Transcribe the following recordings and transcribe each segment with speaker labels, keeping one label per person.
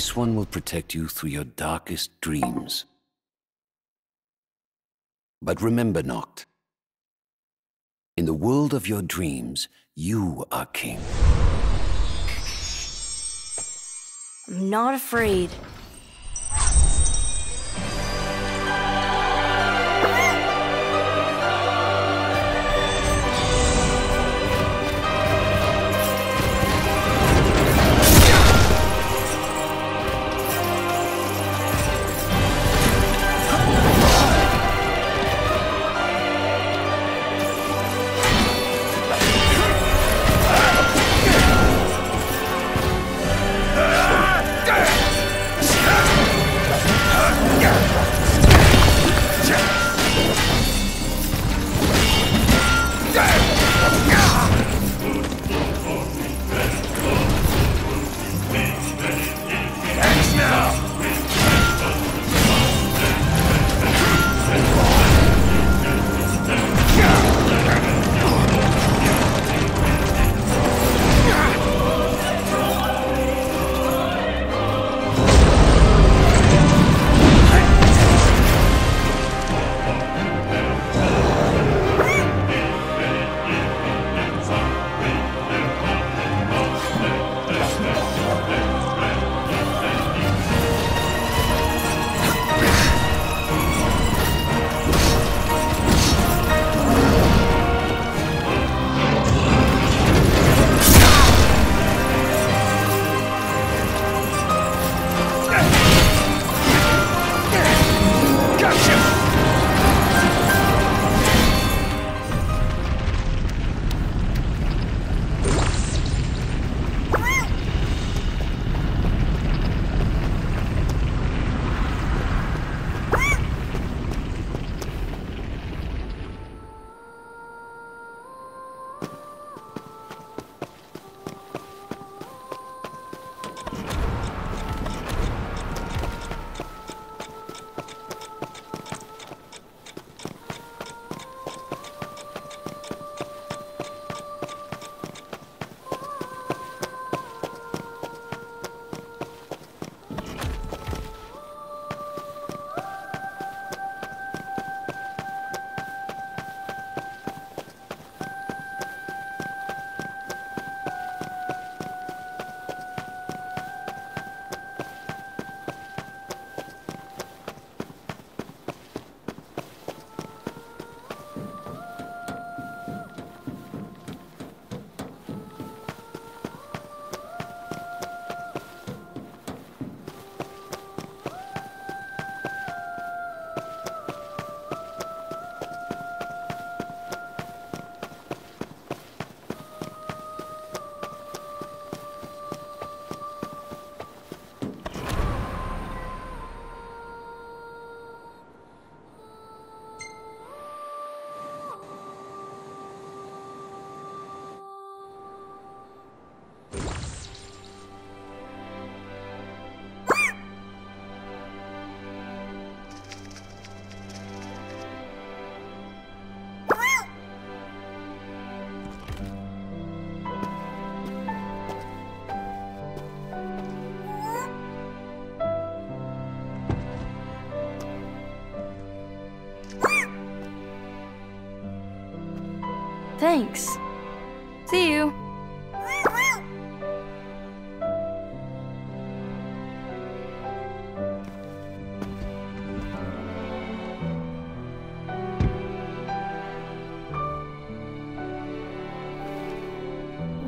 Speaker 1: This one will protect you through your darkest dreams. But remember, Noct, in the world of your dreams, you are king.
Speaker 2: I'm not afraid.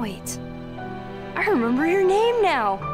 Speaker 2: Wait. I remember your name now.